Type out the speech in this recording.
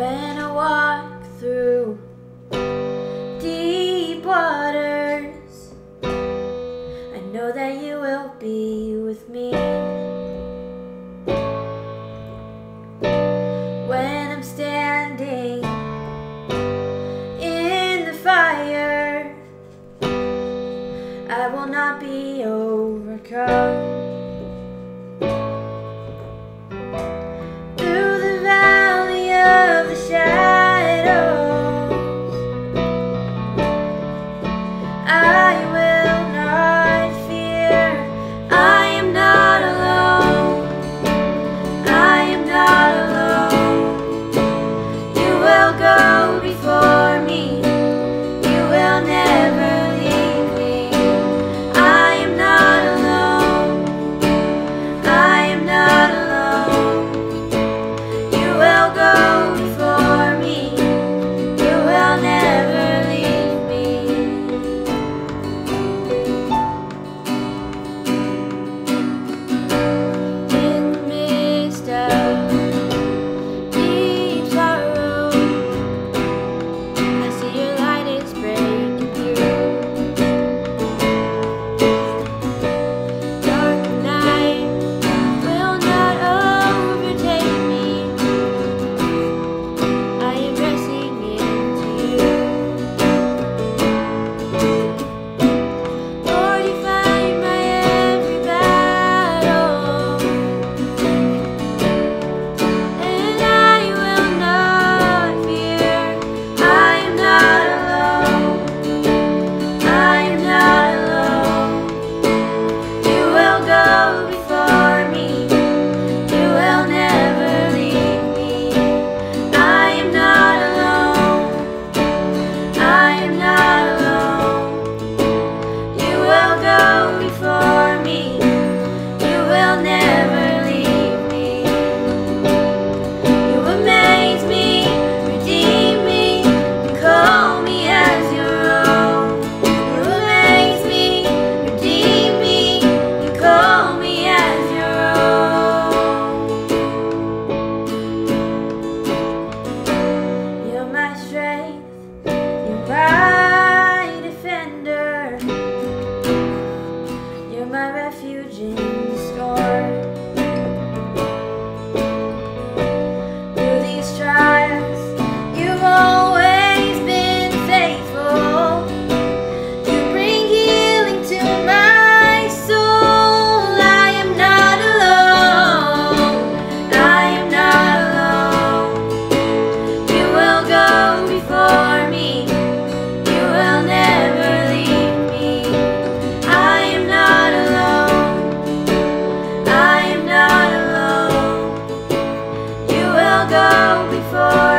when I walk through deep waters. I know that you will be with me. When I'm standing in the fire, I will not be overcome. my refuge in before.